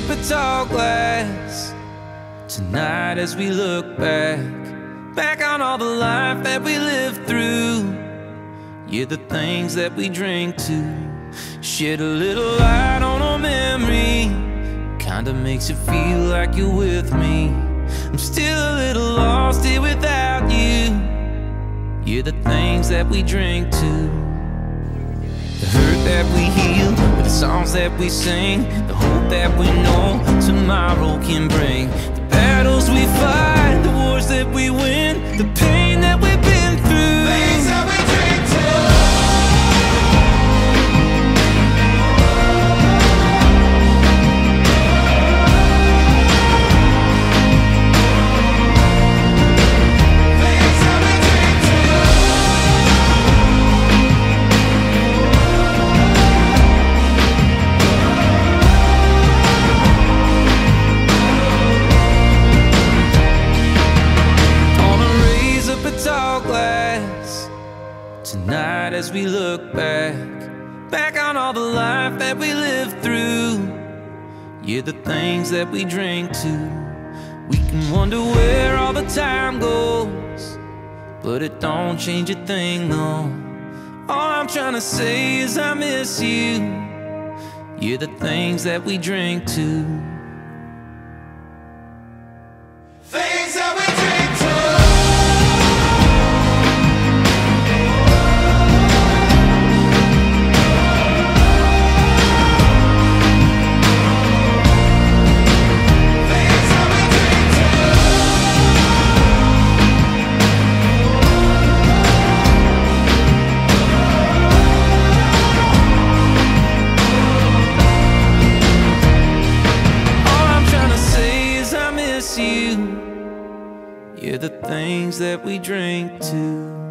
up a tall glass tonight as we look back, back on all the life that we lived through. Yeah, the things that we drink to, shed a little light on our memory. Kinda makes you feel like you're with me. I'm still a little lost here without you. Yeah, the things that we drink to. The hurt that we heal, the songs that we sing, the hope that we know tomorrow can bring. Tonight as we look back, back on all the life that we lived through. Yeah, the things that we drink to. We can wonder where all the time goes, but it don't change a thing, no. All I'm trying to say is I miss you. Yeah, the things that we drink to. You. Yeah, the things that we drink to.